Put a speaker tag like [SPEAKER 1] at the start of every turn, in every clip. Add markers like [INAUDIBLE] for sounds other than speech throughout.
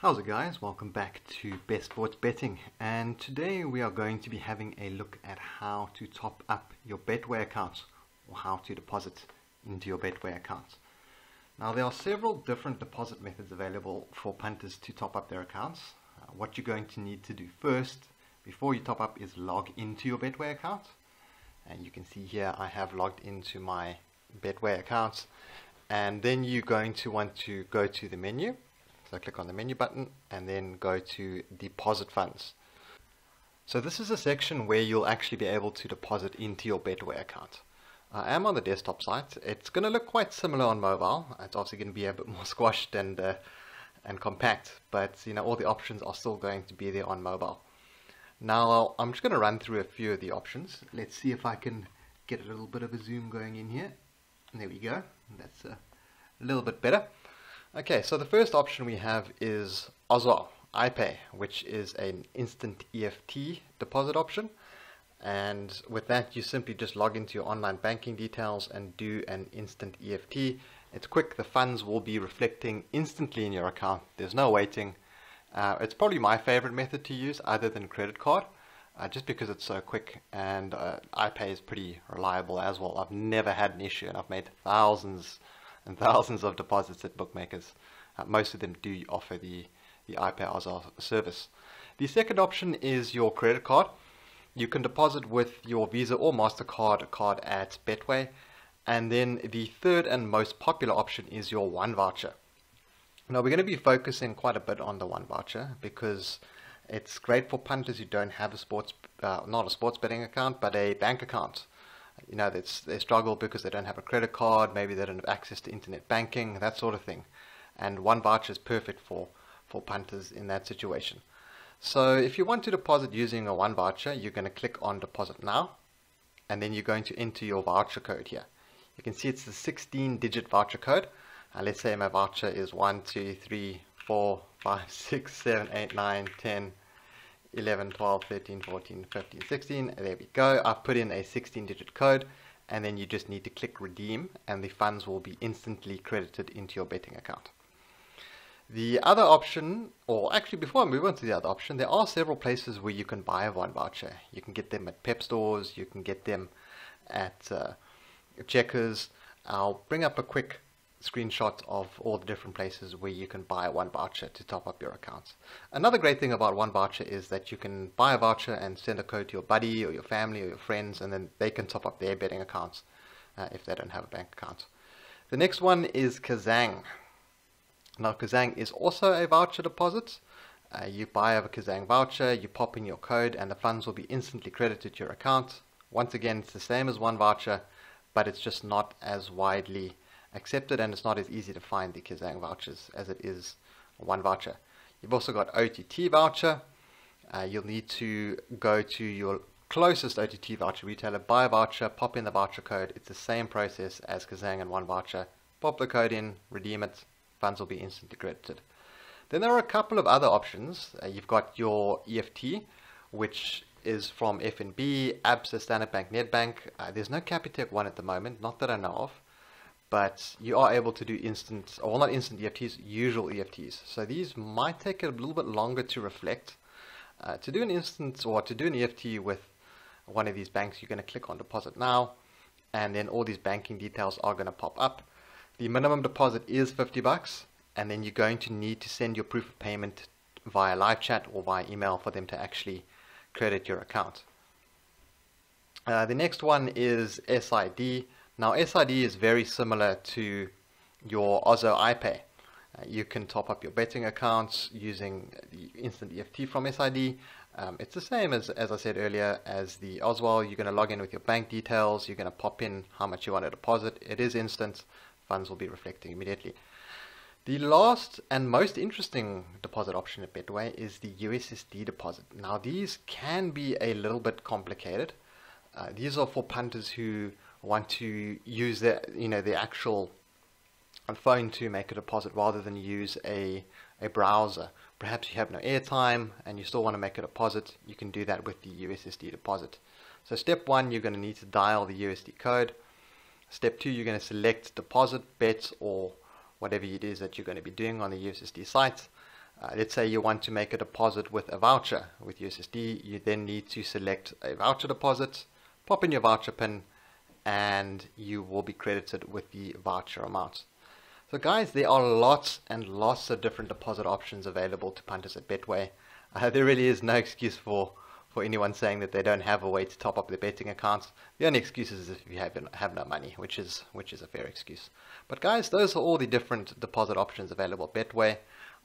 [SPEAKER 1] How's it guys? Welcome back to Best Sports Betting and today we are going to be having a look at how to top up your Betway account or how to deposit into your Betway account. Now there are several different deposit methods available for punters to top up their accounts. Uh, what you're going to need to do first before you top up is log into your Betway account and you can see here I have logged into my Betway account and then you're going to want to go to the menu so click on the menu button and then go to deposit funds. So this is a section where you'll actually be able to deposit into your Betway account. I am on the desktop site. It's going to look quite similar on mobile. It's obviously going to be a bit [LAUGHS] more squashed and uh, and compact, but you know all the options are still going to be there on mobile. Now I'm just going to run through a few of the options. Let's see if I can get a little bit of a zoom going in here. There we go. That's a little bit better. Okay, so the first option we have is Ozow iPay, which is an instant EFT deposit option. And with that, you simply just log into your online banking details and do an instant EFT. It's quick, the funds will be reflecting instantly in your account. There's no waiting. Uh, it's probably my favorite method to use other than credit card, uh, just because it's so quick and uh, iPay is pretty reliable as well. I've never had an issue and I've made thousands and thousands of deposits at bookmakers. Uh, most of them do offer the, the iPay service. The second option is your credit card. You can deposit with your Visa or MasterCard card at Betway. And then the third and most popular option is your one voucher. Now we're going to be focusing quite a bit on the one voucher because it's great for punters who don't have a sports, uh, not a sports betting account, but a bank account you know, they struggle because they don't have a credit card, maybe they don't have access to internet banking, that sort of thing. And one voucher is perfect for, for punters in that situation. So if you want to deposit using a one voucher, you're going to click on deposit now, and then you're going to enter your voucher code here. You can see it's the 16 digit voucher code. Uh, let's say my voucher is 1, 2, 3, 4, 5, [LAUGHS] 6, 7, 8, 9, 10, 11, 12, 13, 14, 15, 16. There we go. I've put in a 16 digit code and then you just need to click redeem and the funds will be instantly credited into your betting account. The other option, or actually before I move on to the other option, there are several places where you can buy a one voucher. You can get them at Pep stores, you can get them at uh, Checkers. I'll bring up a quick screenshots of all the different places where you can buy one voucher to top up your accounts. Another great thing about one voucher is that you can buy a voucher and send a code to your buddy or your family or your friends and then they can top up their betting accounts uh, if they don't have a bank account. The next one is Kazang. Now Kazang is also a voucher deposit. Uh, you buy a Kazang voucher, you pop in your code and the funds will be instantly credited to your account. Once again, it's the same as one voucher, but it's just not as widely accepted and it's not as easy to find the Kazang vouchers as it is one voucher. You've also got OTT voucher. Uh, you'll need to go to your closest OTT voucher retailer, buy a voucher, pop in the voucher code. It's the same process as Kazang and one voucher. Pop the code in, redeem it, funds will be instantly credited. Then there are a couple of other options. Uh, you've got your EFT, which is from FNB, ABSA, Standard Bank, Nedbank. Uh, there's no Capitec one at the moment, not that I know of but you are able to do instant, or not instant EFTs, usual EFTs. So these might take a little bit longer to reflect. Uh, to do an instant or to do an EFT with one of these banks, you're going to click on deposit now, and then all these banking details are going to pop up. The minimum deposit is 50 bucks, and then you're going to need to send your proof of payment via live chat or via email for them to actually credit your account. Uh, the next one is SID. Now SID is very similar to your Ozow iPay. Uh, you can top up your betting accounts using the instant EFT from SID. Um, it's the same as, as I said earlier as the Ozow. You're going to log in with your bank details. You're going to pop in how much you want to deposit. It is instant. Funds will be reflecting immediately. The last and most interesting deposit option at Betway is the USSD deposit. Now these can be a little bit complicated. Uh, these are for punters who want to use the you know the actual phone to make a deposit rather than use a a browser. Perhaps you have no airtime and you still want to make a deposit, you can do that with the USSD deposit. So step one, you're going to need to dial the USSD code. Step two, you're going to select deposit, bets, or whatever it is that you're going to be doing on the USSD site. Uh, let's say you want to make a deposit with a voucher with USSD, you then need to select a voucher deposit, pop in your voucher pin, and you will be credited with the voucher amount. So guys, there are lots and lots of different deposit options available to punters at Betway. Uh, [LAUGHS] there really is no excuse for, for anyone saying that they don't have a way to top up their betting accounts. The only excuse is if you have, have no money, which is, which is a fair excuse. But guys, those are all the different deposit options available at Betway.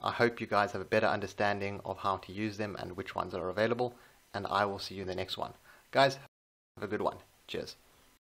[SPEAKER 1] I hope you guys have a better understanding of how to use them and which ones are available. And I will see you in the next one. Guys, have a good one. Cheers.